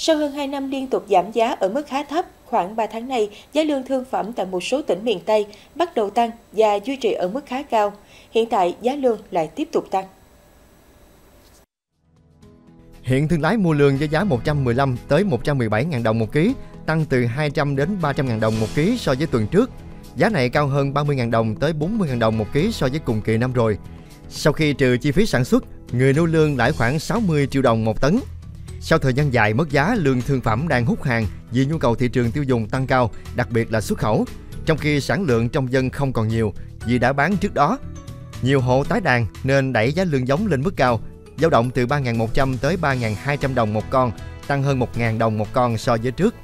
Sau hơn 2 năm liên tục giảm giá ở mức khá thấp, khoảng 3 tháng nay, giá lương thương phẩm tại một số tỉnh miền Tây bắt đầu tăng và duy trì ở mức khá cao. Hiện tại, giá lương lại tiếp tục tăng. Hiện thương lái mua lương với giá 115 tới 117.000 đồng một ký, tăng từ 200 đến 300.000 đồng một ký so với tuần trước. Giá này cao hơn 30.000 đồng tới 40.000 đồng một ký so với cùng kỳ năm rồi. Sau khi trừ chi phí sản xuất, người nuôi lương lãi khoảng 60 triệu đồng một tấn. Sau thời gian dài mất giá, lương thương phẩm đang hút hàng vì nhu cầu thị trường tiêu dùng tăng cao, đặc biệt là xuất khẩu. Trong khi sản lượng trong dân không còn nhiều vì đã bán trước đó. Nhiều hộ tái đàn nên đẩy giá lương giống lên mức cao, dao động từ 3.100 tới 3.200 đồng một con, tăng hơn 1.000 đồng một con so với trước.